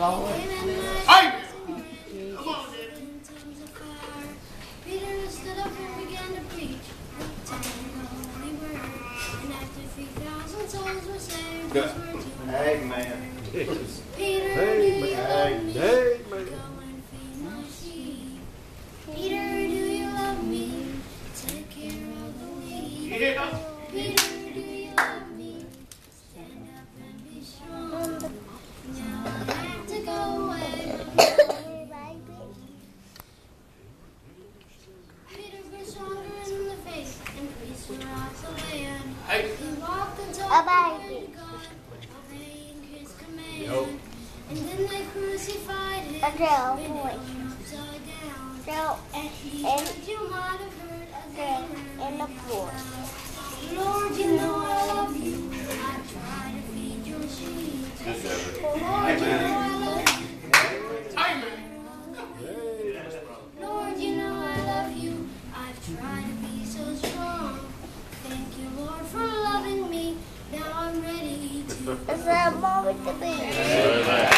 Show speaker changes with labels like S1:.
S1: Lord.
S2: Hey! Come on, Daddy.
S3: Peter stood up and began to preach, telling the holy word. And after three thousand souls were saved,
S2: Good.
S3: were
S2: Amen.
S3: Peter, do you love me?
S4: Amen.
S3: Go and feed my sheep. Peter, do you love me? Take care of the weak.
S2: Yeah.
S3: Peter, his command. And then they crucified him.
S5: A girl, boy. Girl
S3: And
S5: And-
S3: you I love you. I try to feed your sheep. Lord, for loving me. Now I'm ready to.
S5: Is that moment to be?